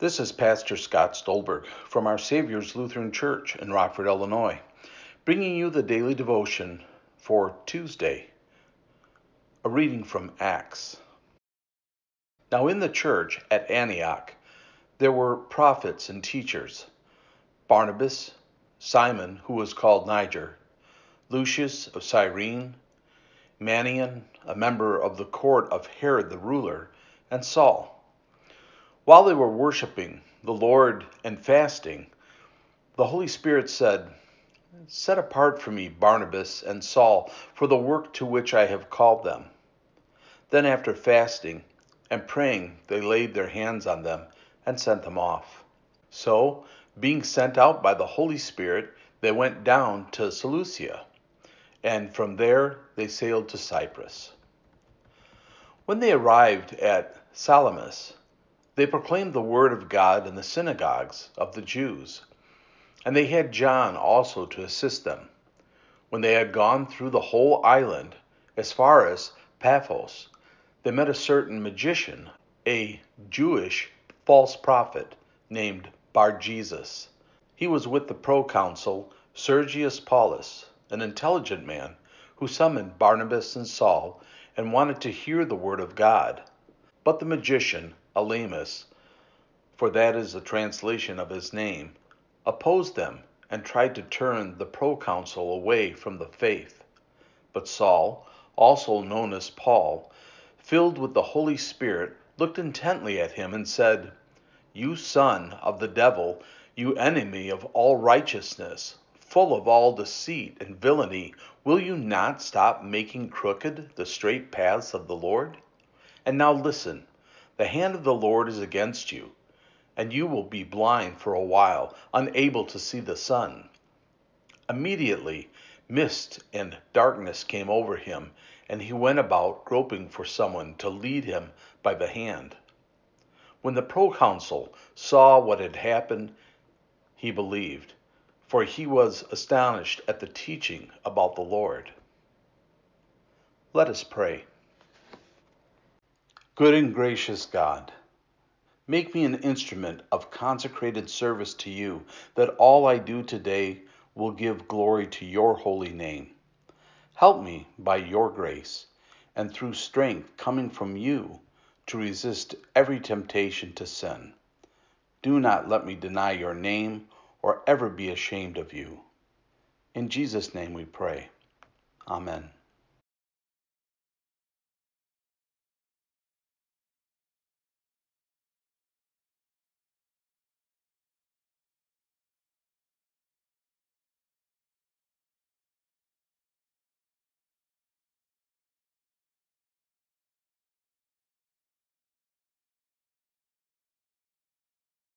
This is Pastor Scott Stolberg from Our Savior's Lutheran Church in Rockford, Illinois, bringing you the daily devotion for Tuesday, a reading from Acts. Now, in the church at Antioch, there were prophets and teachers Barnabas, Simon, who was called Niger, Lucius of Cyrene, Manaen, a member of the court of Herod the ruler, and Saul. While they were worshiping the Lord and fasting, the Holy Spirit said, Set apart for me Barnabas and Saul for the work to which I have called them. Then, after fasting and praying, they laid their hands on them and sent them off. So, being sent out by the Holy Spirit, they went down to Seleucia, and from there they sailed to Cyprus. When they arrived at Salamis, they proclaimed the word of God in the synagogues of the Jews. And they had John also to assist them. When they had gone through the whole island, as far as Paphos, they met a certain magician, a Jewish false prophet, named Bar Jesus. He was with the proconsul Sergius Paulus, an intelligent man, who summoned Barnabas and Saul and wanted to hear the word of God. But the magician, Elymas, for that is the translation of his name, opposed them and tried to turn the proconsul away from the faith. But Saul, also known as Paul, filled with the Holy Spirit, looked intently at him and said, You son of the devil, you enemy of all righteousness, full of all deceit and villainy, will you not stop making crooked the straight paths of the Lord? And now listen. The hand of the Lord is against you, and you will be blind for a while, unable to see the sun. Immediately, mist and darkness came over him, and he went about groping for someone to lead him by the hand. When the proconsul saw what had happened, he believed, for he was astonished at the teaching about the Lord. Let us pray. Good and gracious God, make me an instrument of consecrated service to you, that all I do today will give glory to your holy name. Help me by your grace, and through strength coming from you, to resist every temptation to sin. Do not let me deny your name or ever be ashamed of you. In Jesus' name we pray. Amen.